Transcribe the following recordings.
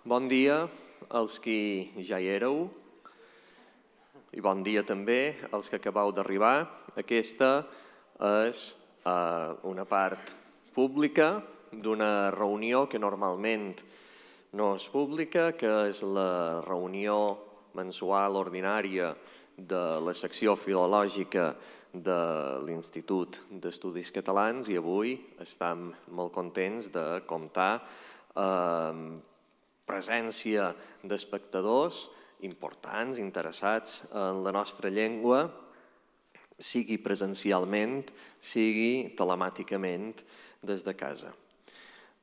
Bon dia als qui ja hi éreu i bon dia també als que acabeu d'arribar. Aquesta és eh, una part pública d'una reunió que normalment no és pública, que és la reunió mensual ordinària de la secció filològica de l'Institut d'Estudis Catalans i avui estem molt contents de comptar amb presència d'espectadors importants, interessats en la nostra llengua, sigui presencialment, sigui telemàticament des de casa.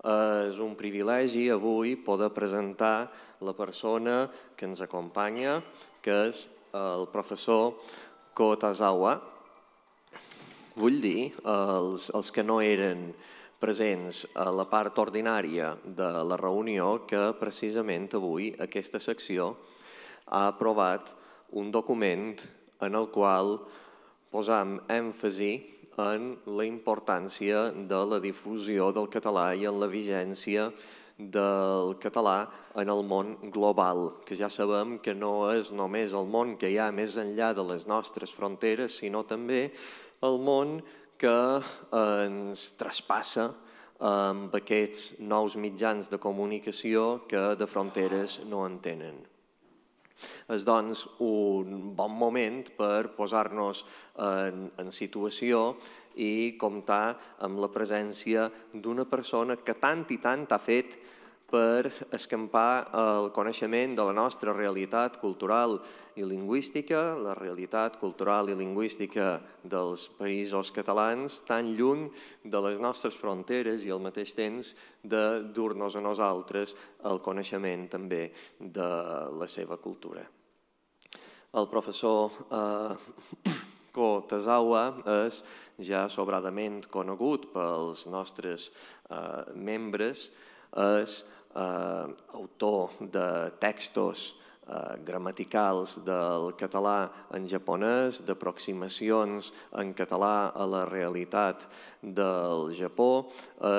És un privilegi avui poder presentar la persona que ens acompanya, que és el professor Kotazawa. Vull dir, els, els que no eren presents a la part ordinària de la reunió, que precisament avui aquesta secció ha aprovat un document en el qual posam èmfasi en la importància de la difusió del català i en la vigència del català en el món global, que ja sabem que no és només el món que hi ha més enllà de les nostres fronteres, sinó també el món que ens traspassa amb aquests nous mitjans de comunicació que de fronteres no en tenen. És doncs un bon moment per posar-nos en, en situació i comptar amb la presència d'una persona que tant i tant ha fet per escampar el coneixement de la nostra realitat cultural i lingüística, la realitat cultural i lingüística dels països catalans, tan lluny de les nostres fronteres i al mateix temps de dur-nos a nosaltres el coneixement també de la seva cultura. El professor eh, Ko Tazawa és ja sobradament conegut pels nostres eh, membres, és eh, autor de textos eh, gramaticals del català en japonès, d'aproximacions en català a la realitat del Japó,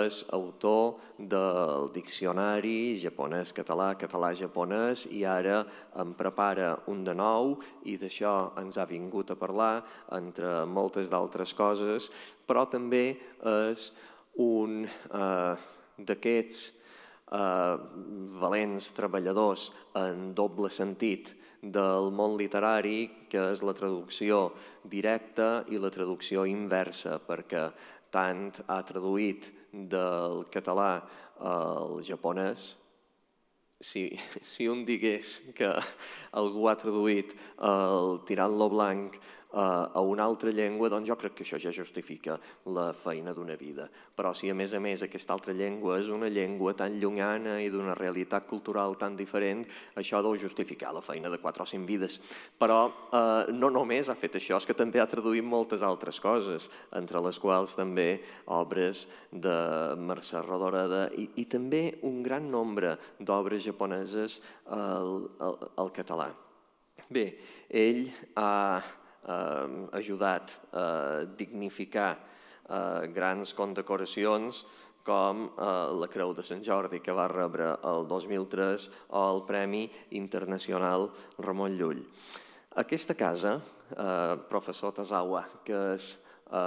és autor del diccionari japonès-català, català-japonès i ara en prepara un de nou i d'això ens ha vingut a parlar, entre moltes d'altres coses, però també és un eh, d'aquests eh, valents treballadors en doble sentit del món literari, que és la traducció directa i la traducció inversa, perquè tant ha traduït del català al japonès, si, si un digués que algú ha traduït el tirant-lo blanc a una altra llengua, doncs jo crec que això ja justifica la feina d'una vida. Però si a més a més aquesta altra llengua és una llengua tan llunyana i d'una realitat cultural tan diferent, això deu justificar la feina de quatre o cinc vides. Però eh, no només ha fet això, és que també ha traduït moltes altres coses, entre les quals també obres de Mercè Rodoreda i, i també un gran nombre d'obres japoneses al, al, al català. Bé, ell ha eh, ajudat a dignificar eh, grans condecoracions com eh, la Creu de Sant Jordi, que va rebre el 2003, o el Premi Internacional Ramon Llull. Aquesta casa, eh, professor Tazawa, que és eh,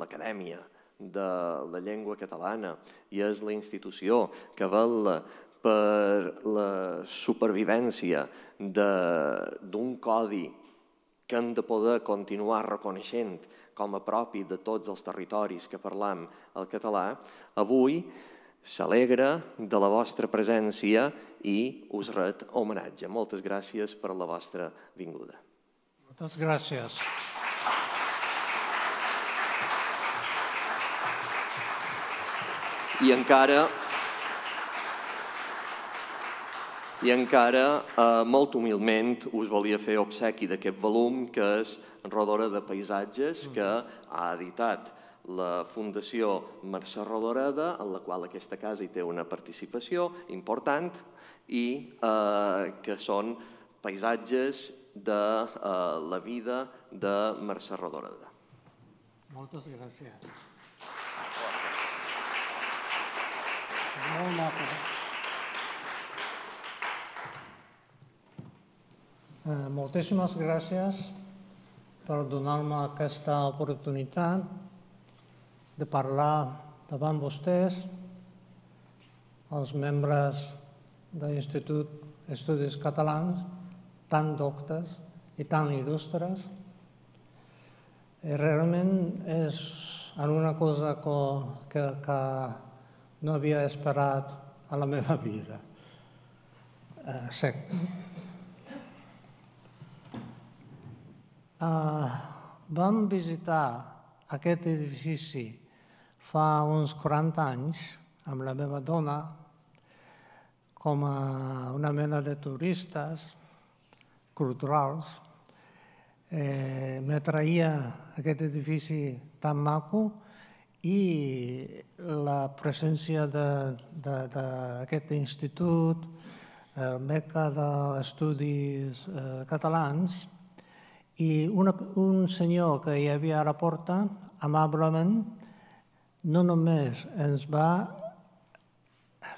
l'acadèmia de la llengua catalana i és la institució que vetla per la supervivència d'un codi que hem de poder continuar reconeixent com a propi de tots els territoris que parlam el català, avui s'alegra de la vostra presència i us ret homenatge. Moltes gràcies per la vostra vinguda. Moltes gràcies. I encara i encara, eh, molt humilment, us volia fer obsequi d'aquest volum, que és Rodora de Paisatges, que ha editat la Fundació Mercè Rodoreda, en la qual aquesta casa hi té una participació important, i eh, que són paisatges de eh, la vida de Mercè Rodoreda. Moltes gràcies. Molt maco. Eh, moltíssimes gràcies per donar-me aquesta oportunitat de parlar davant vostès, els membres de l'Institut d'Estudis Catalans, tan doctes i tan il·lustres. I realment és una cosa que, que, que no havia esperat a la meva vida. Eh, sec. Uh, vam visitar aquest edifici fa uns 40 anys amb la meva dona com a una mena de turistes culturals. Eh, M'atraïa aquest edifici tan maco i la presència d'aquest institut, el Meca d'Estudis eh, Catalans, i una, un senyor que hi havia a la porta, amablement, no només ens va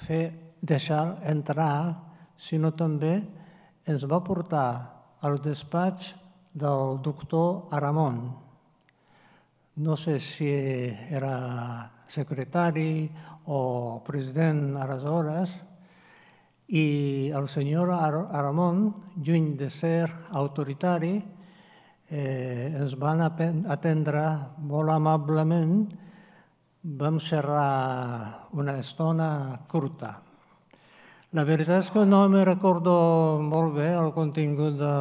fer deixar entrar, sinó també ens va portar al despatx del doctor Aramon. No sé si era secretari o president aleshores, i el senyor Aramon, lluny de ser autoritari, eh, ens van atendre molt amablement, vam xerrar una estona curta. La veritat és que no me recordo molt bé el contingut de,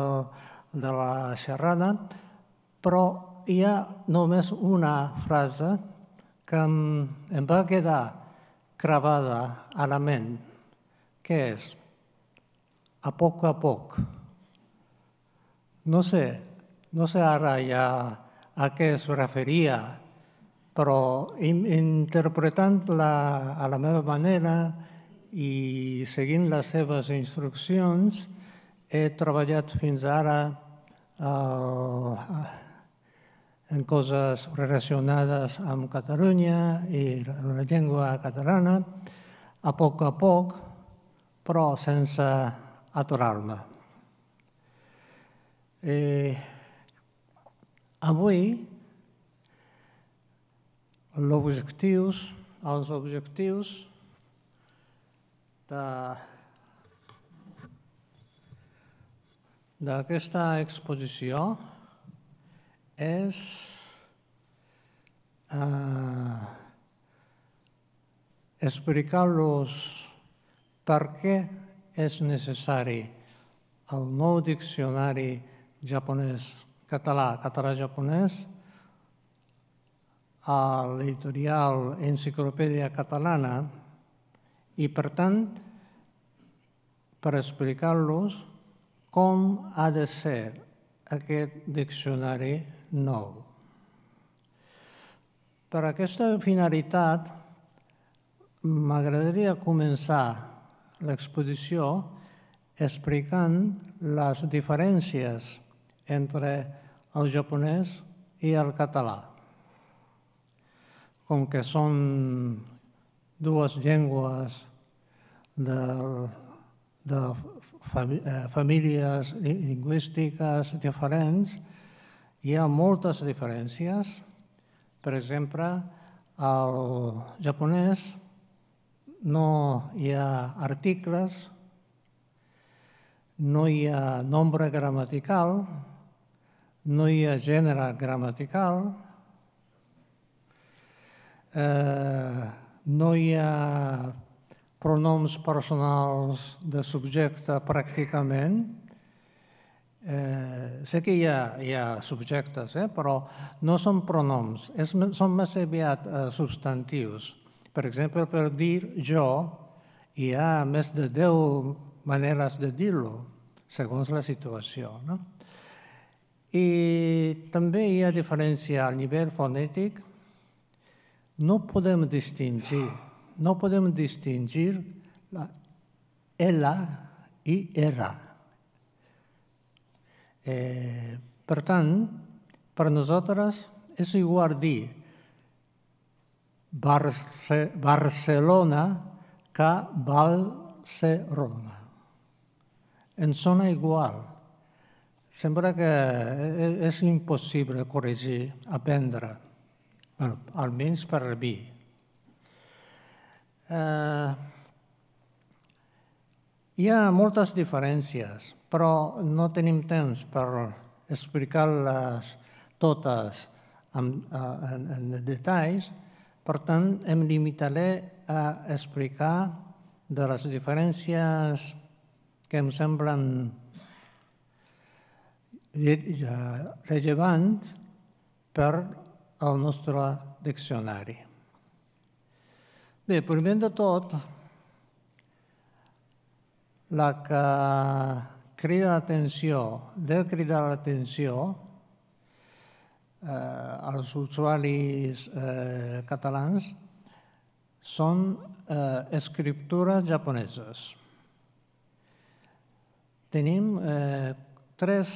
de la xerrada, però hi ha només una frase que em, em va quedar gravada a la ment, que és a poc a poc. No sé, no sé ara ja a què es referia, però interpretant-la a la meva manera i seguint les seves instruccions, he treballat fins ara uh, en coses relacionades amb Catalunya i la llengua catalana, a poc a poc, però sense aturar-me. Eh, Avui, l'objectius, els objectius d'aquesta exposició és eh, explicar-los per què és necessari el nou diccionari japonès català, català-japonès, a l'editorial Enciclopèdia Catalana i, per tant, per explicar-los com ha de ser aquest diccionari nou. Per aquesta finalitat, m'agradaria començar l'exposició explicant les diferències entre el japonès i el català. Com que són dues llengües de, de eh, famílies lingüístiques diferents, hi ha moltes diferències. Per exemple, al japonès no hi ha articles, no hi ha nombre gramatical, no hi ha gènere gramatical, eh, no hi ha pronoms personals de subjecte pràcticament. Eh, sé que hi ha, hi ha subjectes, eh, però no són pronoms, és, són més aviat eh, substantius. Per exemple, per dir jo, hi ha més de 10 maneres de dir-lo, segons la situació. No? I també hi ha diferència a nivell fonètic. No podem distingir, no podem distingir la L i R. Eh, per tant, per nosaltres és igual dir Barce Barcelona que Barcelona. En sona igual sembla que e- és impossible corregir, aprendre, almenys per mi. Eh, hi ha moltes diferències, però no tenim temps per explicar-les totes en, en, en detalls, per tant, em limitaré a explicar de les diferències que em semblen rellevants per al nostre diccionari. Bé, primer de tot, la que crida l'atenció, de cridar l'atenció eh, als usuaris eh, catalans són eh, escriptures japoneses. Tenim eh, tres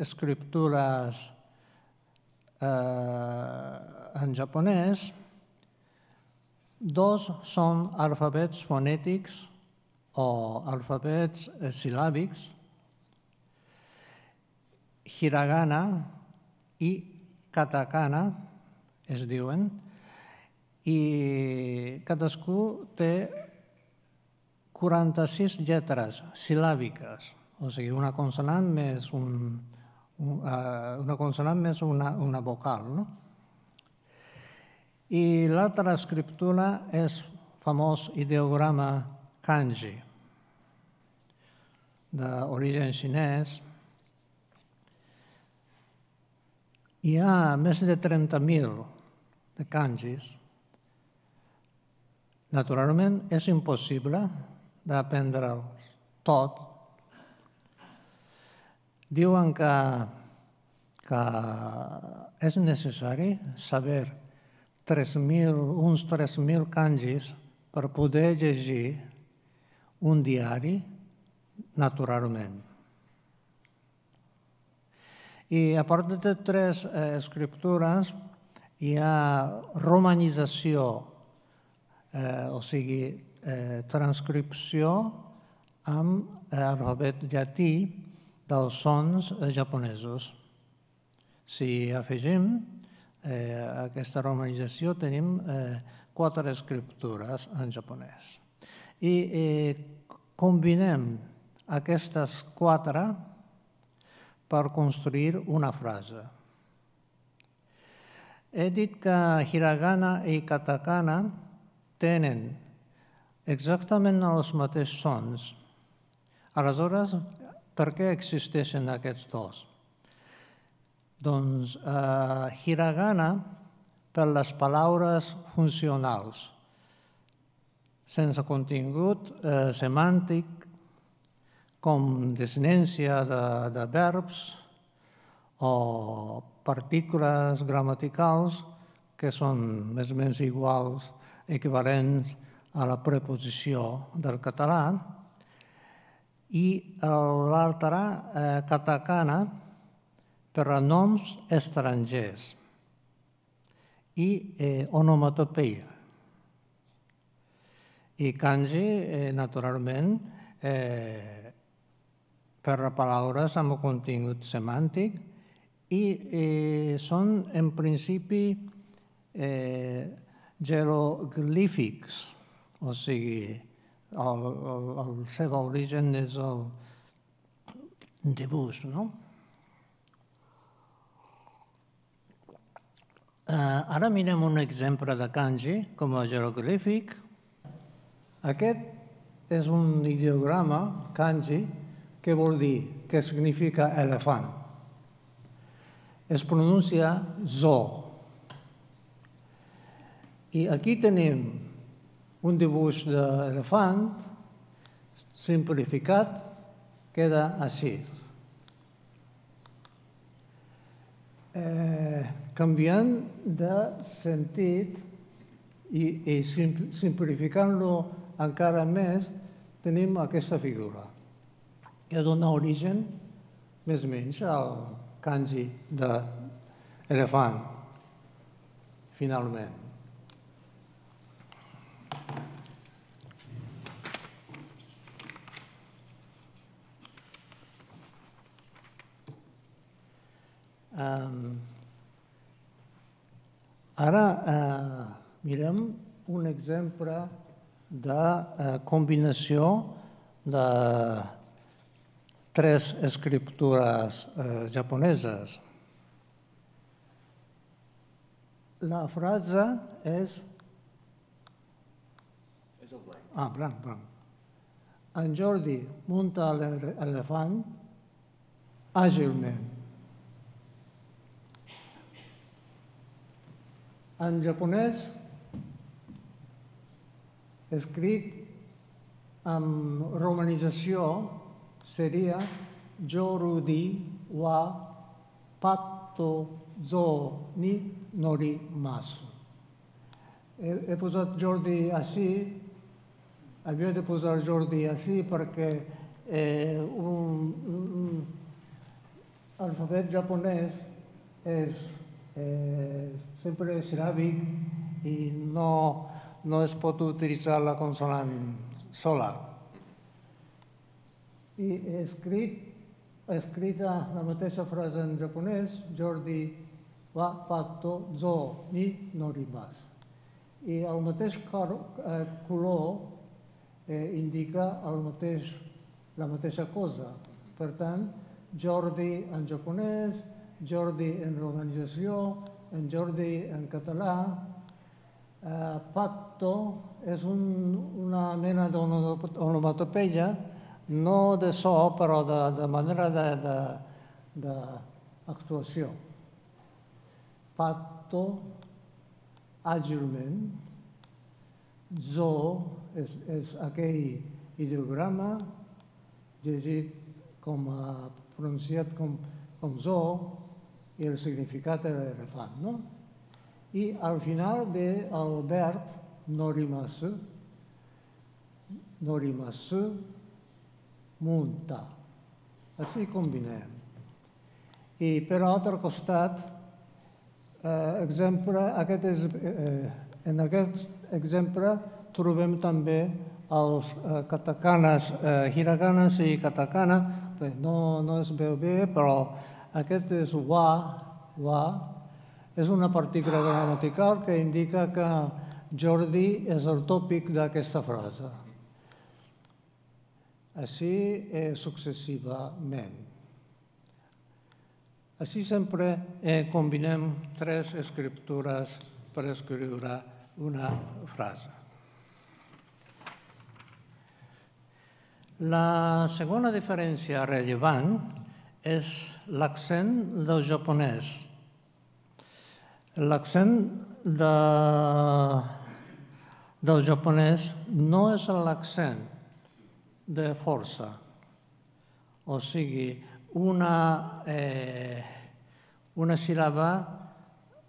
escriptures eh, en japonès, dos són alfabets fonètics o alfabets silàbics, hiragana i katakana, es diuen, i cadascú té 46 lletres silàbiques, o sigui, una consonant més un, una consonant més una, una vocal. No? I l'altra escriptura és famós ideograma kanji, d'origen xinès. Hi ha més de 30.000 de kanjis. Naturalment, és impossible d'aprendre'ls tot, diuen que, que és necessari saber 3.000, uns 3.000 kanjis per poder llegir un diari naturalment. I a part de tres eh, escriptures hi ha romanització, eh, o sigui, eh, transcripció amb eh, alfabet llatí dels sons japonesos. Si afegim eh, aquesta romanització, tenim eh, quatre escriptures en japonès. I eh, combinem aquestes quatre per construir una frase. He dit que hiragana i katakana tenen exactament els mateixos sons. Aleshores, per què existeixen aquests dos? Doncs eh, hiragana per les paraules funcionals, sense contingut eh, semàntic, com desinència de, de verbs o partícules gramaticals que són més o menys iguals, equivalents a la preposició del català, i l'altra eh, katakana per a noms estrangers i eh, onomatopeia. I kanji, eh, naturalment, eh, per a paraules amb contingut semàntic i eh, són, en principi, eh, jeroglífics, o sigui, el, el, el seu origen és el dibuix, no? Uh, ara mirem un exemple de kanji com a jeroglífic. Aquest és un ideograma kanji que vol dir, que significa elefant. Es pronuncia zo. I aquí tenim un dibuix d'elefant simplificat queda així. Eh, canviant de sentit i, i simplificant-lo encara més, tenim aquesta figura, que dona origen més o menys al kanji d'elefant, finalment. Um, ara uh, mirem un exemple de uh, combinació de tres escriptures uh, japoneses. La frase és... És el blanc. Ah, blanc, blanc. En Jordi munta l'elefant àgilment. En japonès, escrit amb romanització, seria Jorudi wa patto zo ni norimasu. He, he posat Jordi així, havia de posar Jordi així perquè eh, un, un, alfabet japonès és eh, sempre silàbic i no, no es pot utilitzar la consonant sola. I he escrit, he escrita la mateixa frase en japonès, Jordi wa patto zo ni norimasu. I el mateix eh, color eh, indica el mateix, la mateixa cosa. Per tant, Jordi en japonès, Jordi en romanització, en Jordi en català. Eh, Patto és un, una mena d'onomatopeia, no de so, però de, de manera d'actuació. Patto, àgilment, zo és, és aquell ideograma llegit com a pronunciat com, com zo i el significat de l'elefant. No? I al final ve el verb norimasu, norimasu, munta. Així combinem. I per l'altre costat, eh, exemple, aquest és, eh, en aquest exemple trobem també els eh, katakanes, eh, hiraganes i katakana, no, no es veu bé, però aquest és wa, wa, és una partícula gramatical que indica que Jordi és el tòpic d'aquesta frase. Així eh, successivament. Així sempre eh, combinem tres escriptures per escriure una frase. La segona diferència rellevant és l'accent del japonès. L'accent de, del japonès no és l'accent de força, o sigui, una, eh, una síl·laba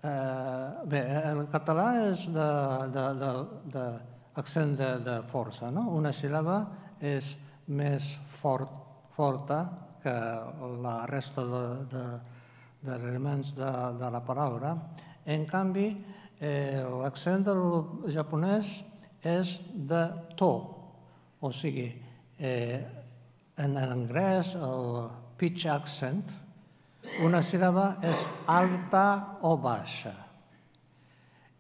Eh, bé, el català és d'accent de, de, de, de, de força. No? Una síl·laba és més fort, forta que la resta de, de, de de, de la paraula. En canvi, eh, l'accent del japonès és de to, o sigui, eh, en anglès el pitch accent, una síl·laba és alta o baixa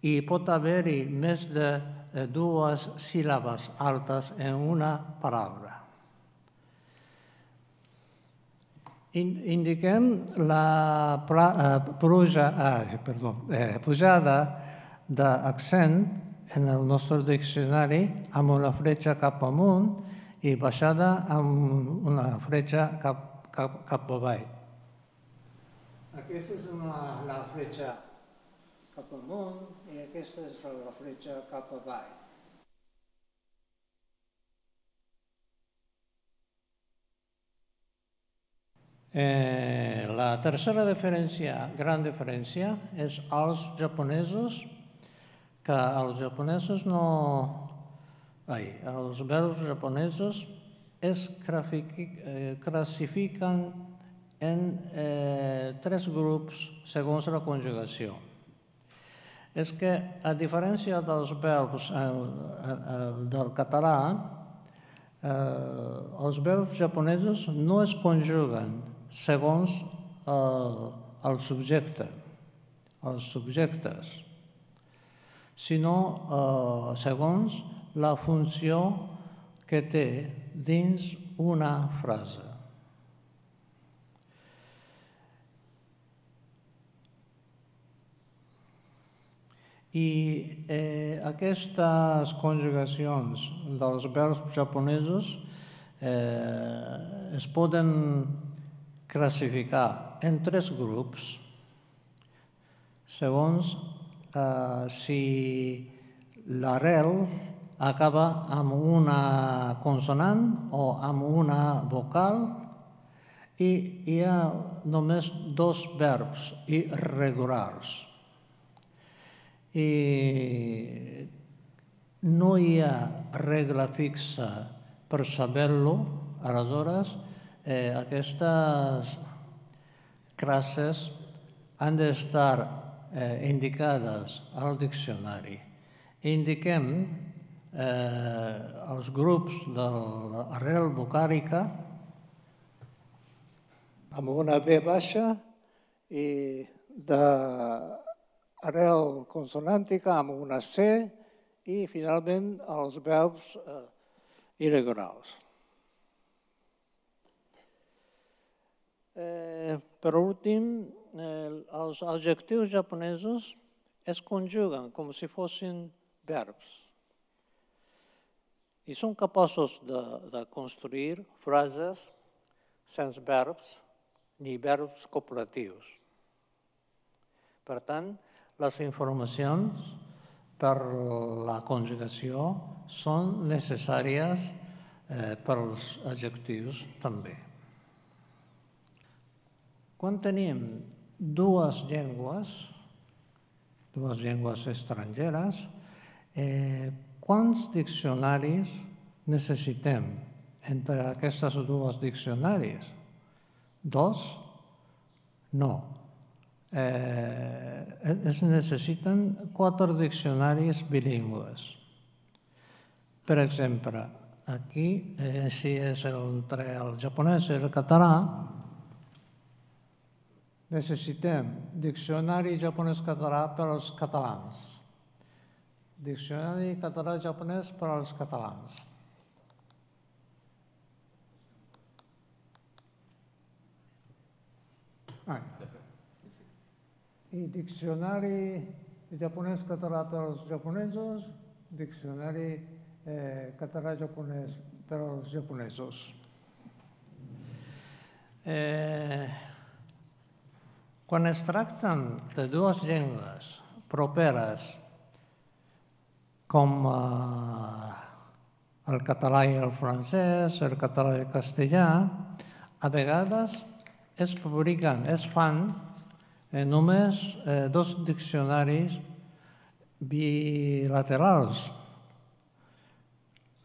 i pot haver-hi més de dues síl·labes altes en una paraula. Indiquem la pluja, eh, perdó, eh, pujada d'accent en el nostre diccionari amb una fletxa cap amunt i baixada amb una fletxa cap, cap, cap avall. Aquesta és una, la fletxa cap amunt i aquesta és la fletxa cap avall. Eh, la tercera diferència, gran diferència, és als japonesos, que els japonesos no... Ai, els verbs japonesos es eh, classifiquen en eh, tres grups segons la conjugació. És que, a diferència dels verbs eh, eh, del català, eh, els verbs japonesos no es conjuguen segons el, el subjecte, els subjectes, sinó eh, segons la funció que té dins una frase. I eh, aquestes conjugacions dels verbs japonesos eh, es poden classificar en tres grups segons eh, si l'arrel acaba amb una consonant o amb una vocal i hi ha només dos verbs irregulars. I no hi ha regla fixa per saber-lo, aleshores eh, aquestes classes han d'estar eh, indicades al diccionari. Indiquem eh, els grups de l'arrel vocàlica amb una B baixa i de arrel consonàntica amb una C i finalment els verbs eh, irregulars. Eh, per últim, eh, els adjectius japonesos es conjuguen com si fossin verbs i són capaços de, de construir frases sense verbs ni verbs copulatius. Per tant, les informacions per la conjugació són necessàries eh, per als adjectius també. Quan tenim dues llengües, dues llengües estrangeres, eh, quants diccionaris necessitem entre aquestes dues diccionaris? Dos? No eh, es necessiten quatre diccionaris bilingües. Per exemple, aquí, eh, si és entre el japonès i el català, necessitem diccionari japonès-català per als catalans, diccionari català-japonès per als catalans. Ah, i diccionari japonès-català per als japonesos, diccionari eh, català-japonès per als japonesos. Eh, quan es tracten de dues llengües properes com eh, el català i el francès, el català i el castellà, a vegades es publiquen, es fan eh, només eh, dos diccionaris bilaterals.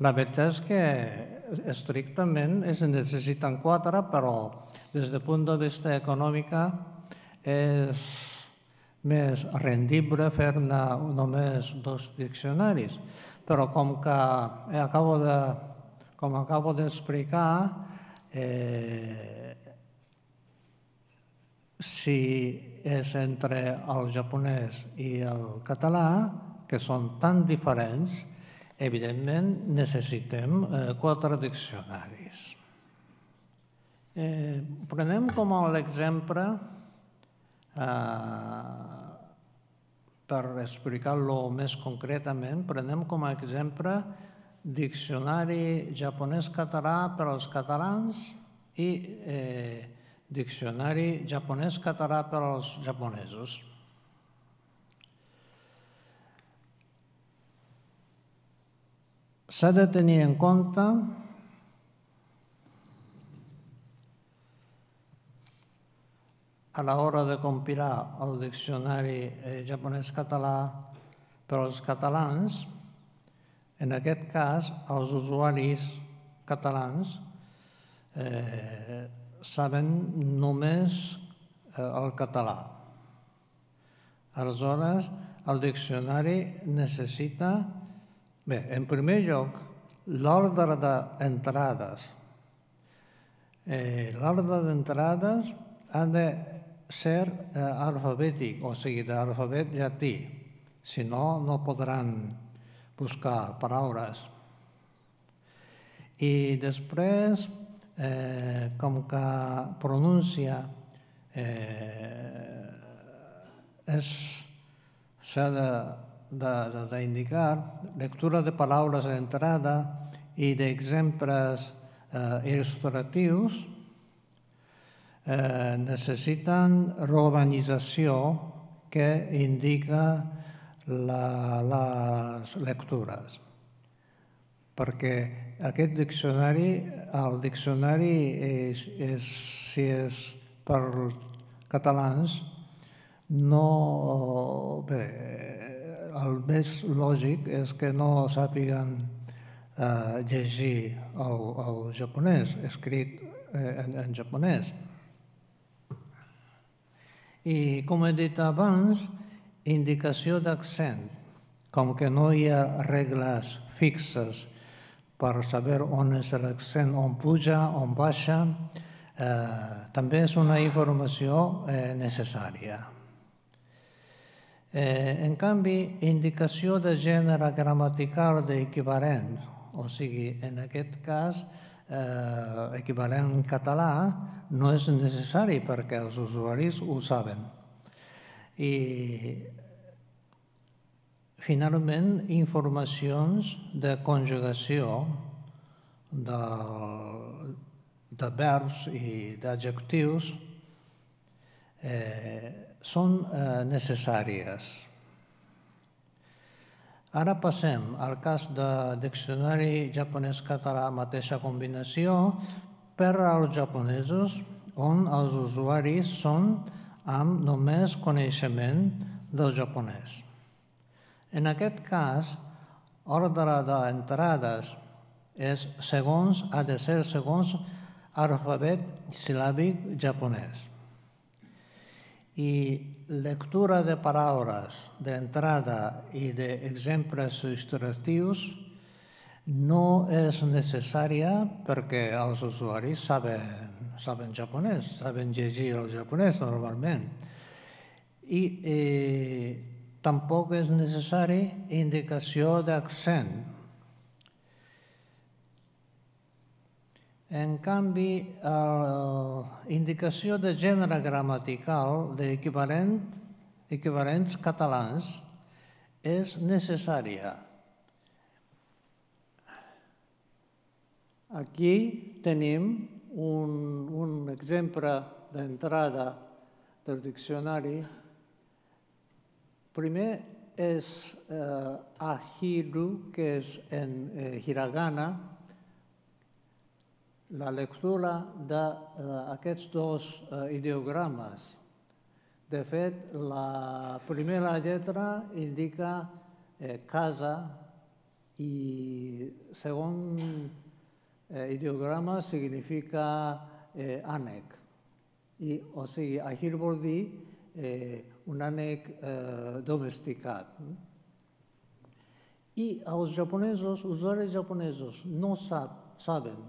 La veritat és que estrictament es necessiten quatre, però des del punt de vista econòmic és més rendible fer-ne només dos diccionaris. Però com que acabo de, com acabo d'explicar, eh, si és entre el japonès i el català, que són tan diferents, evidentment necessitem eh, quatre diccionaris. Eh, prenem com a l'exemple, eh, per explicar-lo més concretament, prenem com a exemple diccionari japonès-català per als catalans i eh, Diccionari japonès-català per als japonesos. S'ha de tenir en compte a l'hora de compilar el diccionari eh, japonès-català per als catalans, en aquest cas, els usuaris catalans eh, saben només eh, el català. Aleshores, el diccionari necessita, bé, en primer lloc, l'ordre d'entrades. Eh, l'ordre d'entrades ha de ser eh, alfabètic, o sigui, d'alfabet llatí. Si no, no podran buscar paraules. I després, eh, com que pronuncia eh, és s'ha d'indicar lectura de paraules d'entrada i d'exemples eh, il·lustratius eh, necessiten reorganització que indica la, les lectures. Perquè aquest diccionari, el diccionari és, és, si és per catalans, no... Bé, el més lògic és que no sàpiguen eh, llegir el, el japonès, escrit eh, en, en japonès. I, com he dit abans, indicació d'accent, com que no hi ha regles fixes per saber on és l'accent, on puja, on baixa, eh, també és una informació eh, necessària. Eh, en canvi, indicació de gènere gramatical d'equivalent, o sigui, en aquest cas, eh, equivalent en català, no és necessari perquè els usuaris ho saben. I finalment, informacions de conjugació de, de verbs i d'adjectius eh, són eh, necessàries. Ara passem al cas de diccionari japonès-català mateixa combinació per als japonesos on els usuaris són amb només coneixement del japonès. En aquest cas, ordre d'entrades és segons, ha de ser segons alfabet silàbic japonès i lectura de paraules d'entrada i d'exemples il·lustratius no és necessària perquè els usuaris saben, saben japonès, saben llegir el japonès normalment. I eh, tampoc és necessari indicació d'accent, En canvi, la indicació de gènere gramatical d'equivalent equivalents catalans és necessària. Aquí tenim un, un exemple d'entrada del diccionari. Primer és eh, ahiru, que és en eh, hiragana, la lectura d'aquests dos eh, ideogrames. De fet, la primera lletra indica eh, casa i segon eh, ideograma significa eh, ànec. I, o sigui, ahir vol dir eh, un ànec eh, domesticat. I els japonesos, usuaris japonesos, no saben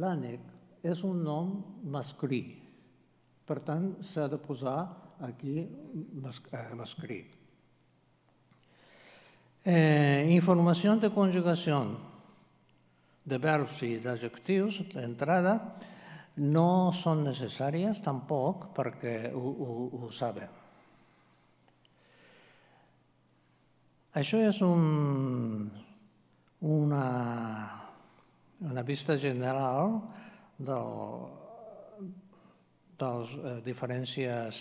l'ànec és un nom masculí. Per tant, s'ha de posar aquí eh, masculí. Eh, informació de conjugació de verbs i d'adjectius d'entrada no són necessàries tampoc perquè ho, ho, ho saben. Això és un, una una vista general del, de les eh, diferències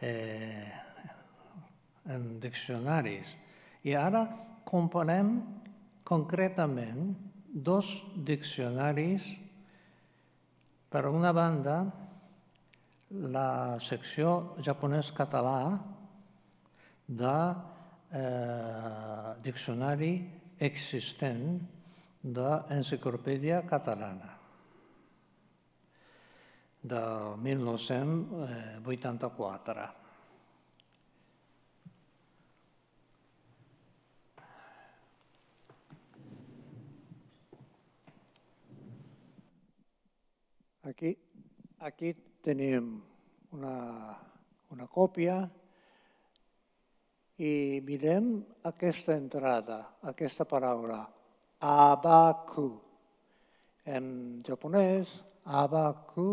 eh, en diccionaris. I ara comparem concretament dos diccionaris. Per una banda, la secció japonès-català de eh, diccionari existent d'Enciclopèdia Catalana del 1984. Aquí, aquí tenim una, una còpia i mirem aquesta entrada, aquesta paraula, abaku. En japonès, abaku,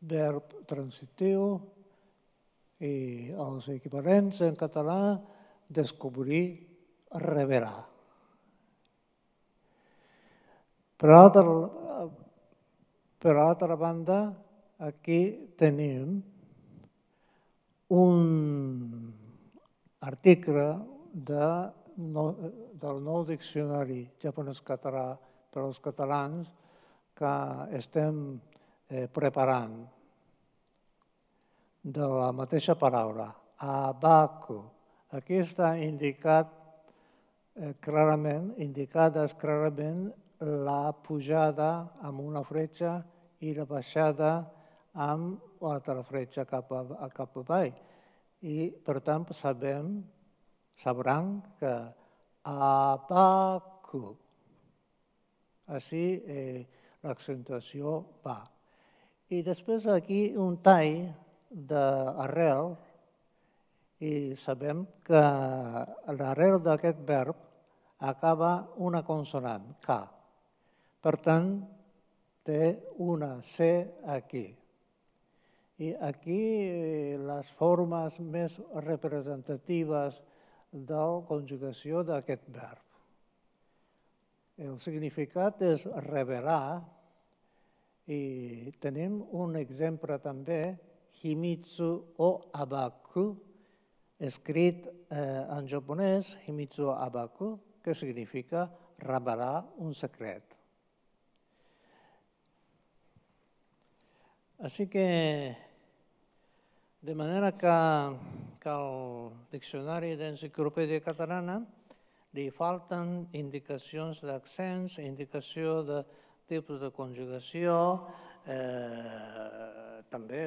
verb transitiu, i els equivalents en català, descobrir, revelar. Per altra, per altra banda, aquí tenim un article de, no, del nou diccionari japonès-català per als catalans que estem eh, preparant de la mateixa paraula, abaco. Aquí està indicat eh, clarament, indicades clarament la pujada amb una fletxa i la baixada amb l'altra fletxa cap a, cap avall. I, per tant, sabem, sabran que abacu. Així eh, l'accentuació va. I després aquí un tall d'arrel i sabem que l'arrel d'aquest verb acaba una consonant, K. Per tant, té una C aquí. I aquí eh, les formes més representatives de la conjugació d'aquest verb. El significat és revelar i tenim un exemple també, Himitsu o Abaku, escrit eh, en japonès, Himitsu o Abaku, que significa revelar un secret. Així que, de manera que, que al Diccionari d'Enciclopèdia Catalana li falten indicacions d'accents, indicació de tipus de conjugació, eh, també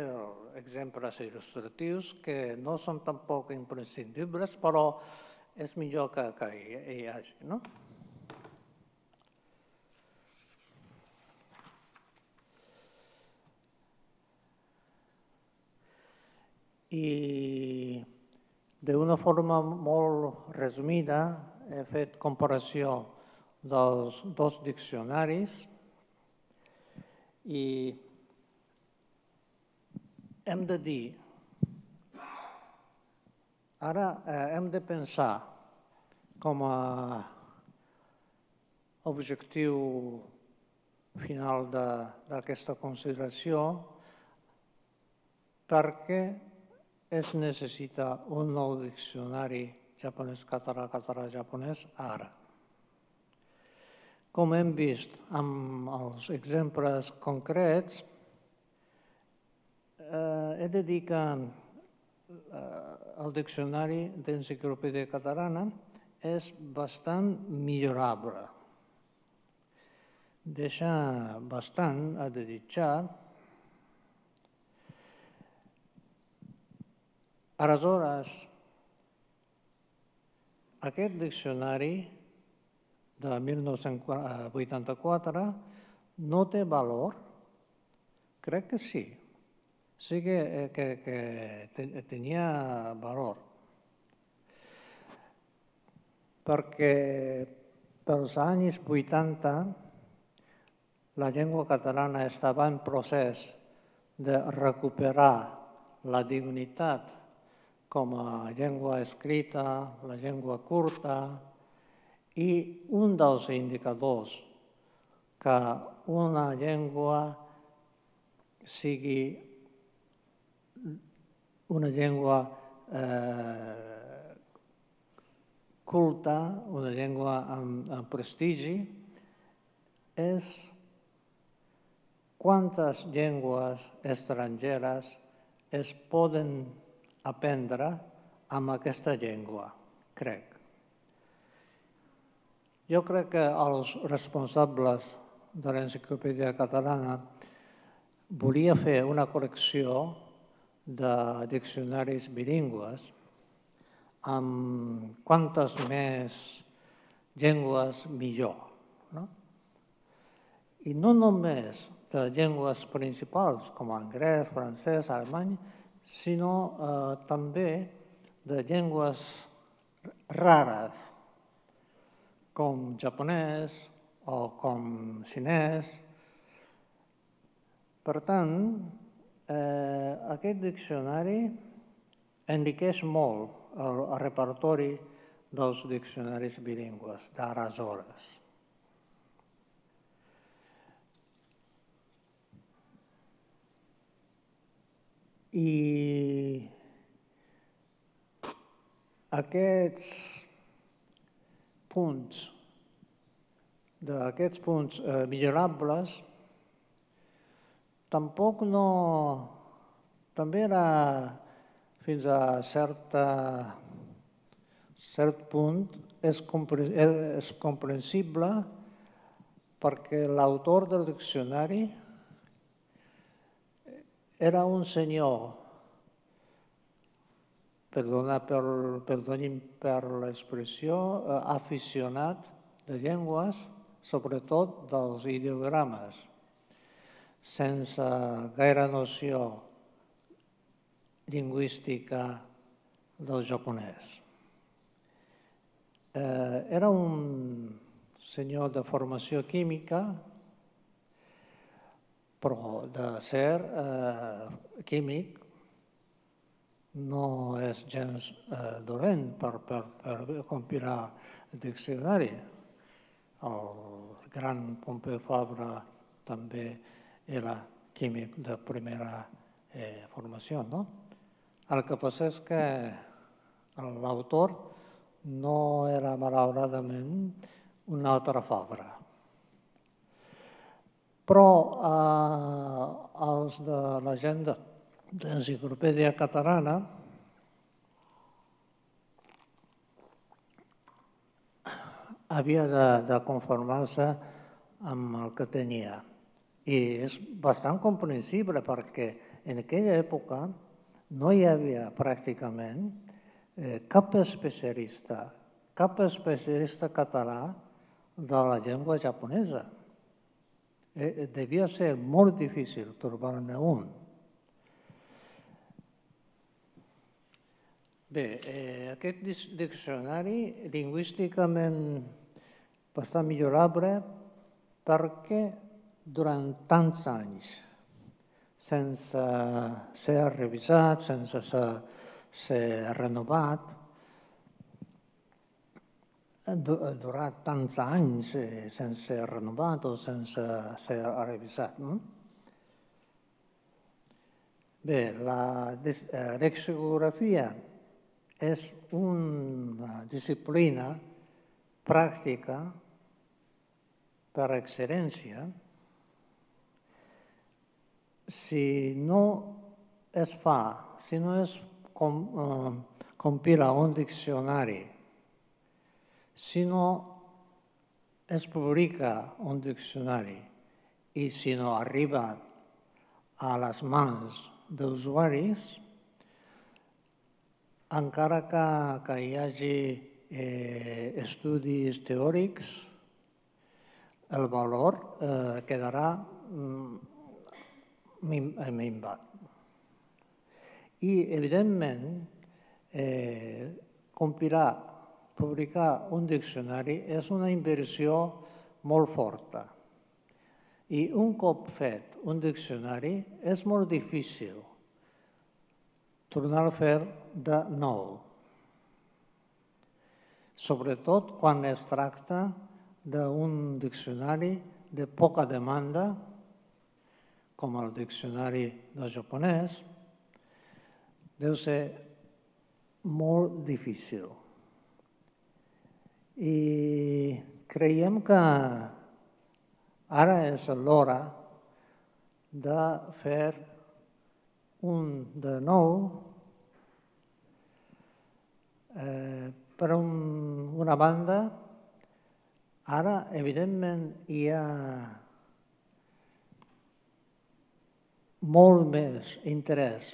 exemples il·lustratius que no són tampoc imprescindibles, però és millor que, hi hagi. No? i d'una forma molt resumida he fet comparació dels dos diccionaris i hem de dir, ara eh, hem de pensar com a objectiu final d'aquesta consideració perquè es necessita un nou diccionari japonès-català, català-japonès ara. Com hem vist amb els exemples concrets, eh, he de dir que eh, el diccionari d'enciclopèdia catalana és bastant millorable. Deixa bastant a desitjar Aleshores, aquest diccionari de 1984 no té valor? Crec que sí. Sí que, eh, que, que tenia valor. Perquè pels anys 80 la llengua catalana estava en procés de recuperar la dignitat com a llengua escrita, la llengua curta, i un dels indicadors que una llengua sigui una llengua eh, culta, una llengua amb, amb prestigi, és quantes llengües estrangeres es poden aprendre amb aquesta llengua, crec. Jo crec que els responsables de l'enciclopèdia catalana volia fer una col·lecció de diccionaris bilingües amb quantes més llengües millor. No? i no només de llengües principals com anglès, francès, alemany, sinó eh, també de llengües rares com japonès o com xinès. Per tant, eh, aquest diccionari enriqueix molt el, el repertori dels diccionaris bilingües d'aleshores. I aquests punts, d'aquests punts eh, millorables, tampoc no... També era fins a certa, cert punt és, és comprensible perquè l'autor del diccionari era un senyor, perdona per, perdonin per l'expressió, eh, aficionat de llengües, sobretot dels ideogrames, sense gaire noció lingüística del japonès. Eh, era un senyor de formació química però de ser eh, químic no és gens eh, dolent per, per, per compilar diccionari. El gran Pompeu Fabra també era químic de primera eh, formació. No? El que passa és que l'autor no era malauradament un altre Fabra. Però eh, els de l'agenda d'Enciclopèdia Catalana havia de, de conformar-se amb el que tenia. I és bastant comprensible perquè en aquella època no hi havia pràcticament eh, cap especialista, cap especialista català de la llengua japonesa. Eh, devia ser molt difícil trobar-ne un. Bé, eh, aquest diccionari lingüísticament bastant millorable perquè durant tants anys, sense ser revisat, sense ser, ser renovat, durat tants anys eh, sense renovat o sense ser revisat. No? Bé, la eh, lexicografia és una disciplina pràctica per excel·lència si no es fa, si no es com, eh, compila un diccionari si no es publica un diccionari i si no arriba a les mans d'usuaris, encara que, que hi hagi eh, estudis teòrics, el valor eh, quedarà mm, minvat. I, evidentment, eh, compilar publicar un diccionari és una inversió molt forta. I un cop fet un diccionari és molt difícil tornar a fer de nou. Sobretot quan es tracta d'un diccionari de poca demanda, com el diccionari del japonès, deu ser molt difícil. I creiem que ara és l'hora de fer un de nou eh, per un, una banda. Ara evidentment hi ha molt més interès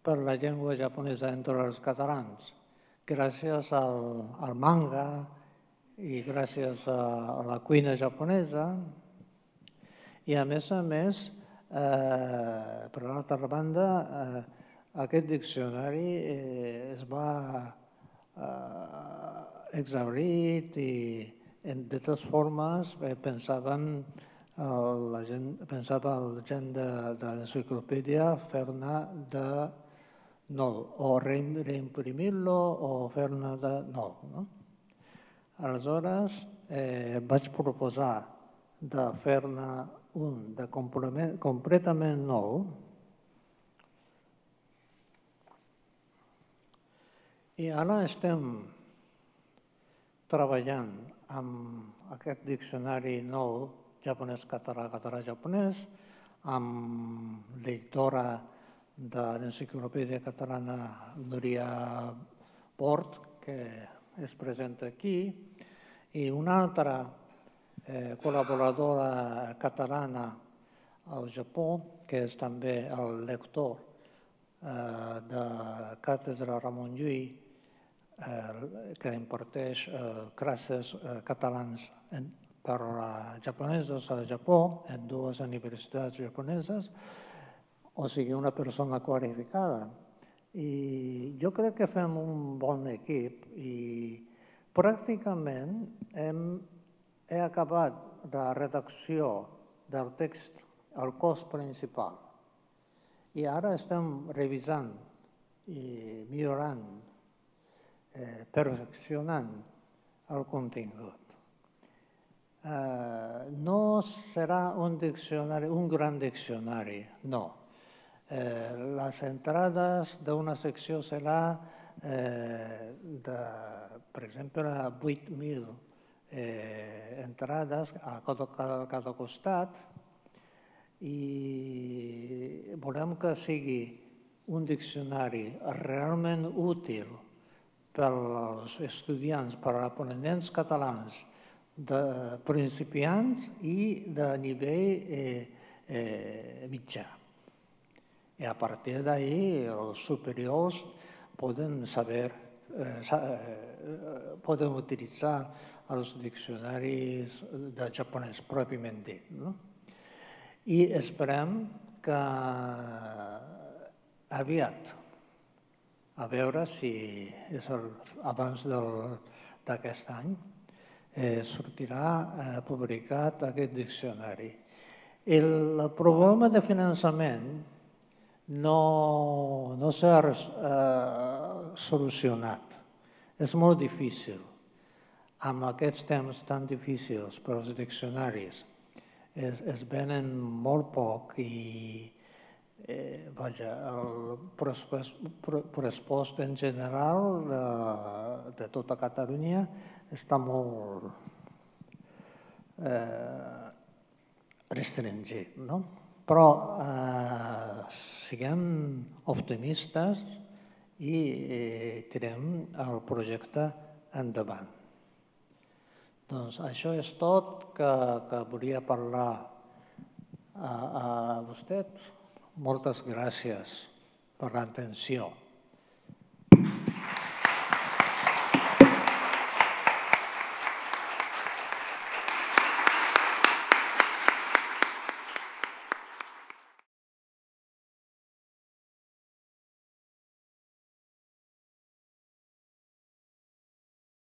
per la llengua japonesa entre els catalans gràcies al, al manga, i gràcies a la cuina japonesa I a més a més, eh, per l'altra banda, eh, aquest diccionari eh, es va eh, exaurit i en, de totes formes eh, pensaven la gent, pensava la gent de, de l'enciclopèdia fer-ne de nou, o reimprimir-lo o fer-ne de nou. No? Aleshores, eh, vaig proposar de fer-ne un de completament nou. I ara estem treballant amb aquest diccionari nou japonès-català, català-japonès, amb l'editora de l'enciclopèdia catalana Núria Port, que es presenta aquí, i una altra eh, col·laboradora catalana al Japó, que és també el lector eh, de Càtedra Ramon Llull, eh, que imparteix eh, classes eh, catalans en, per a japonesos al Japó, en dues universitats japoneses, o sigui, una persona qualificada. I jo crec que fem un bon equip i pràcticament hem, he acabat la redacció del text al cos principal i ara estem revisant i millorant, eh, perfeccionant el contingut. Eh, no serà un diccionari, un gran diccionari, no. Eh, les entrades d'una secció serà, eh, de, per exemple, 8.000 eh, entrades a cada, cada, cada costat i volem que sigui un diccionari realment útil per als estudiants, per als aprenents catalans, de principiants i de nivell eh, eh, mitjà. I a partir d'ahir els superiors poden saber, eh, eh, utilitzar els diccionaris de japonès pròpiament dit. No? I esperem que aviat, a veure si és el, abans d'aquest any, eh, sortirà eh, publicat aquest diccionari. El problema de finançament no, no s'ha eh, solucionat. És molt difícil. Amb aquests temps tan difícils per als diccionaris es, es venen molt poc i eh, vaja, el pressupost en general de, de tota Catalunya està molt eh, restringit, no? Però eh, siguem optimistes i eh, tirem el projecte endavant. Doncs això és tot que, que volia parlar a, a vostès. Moltes gràcies per l'atenció.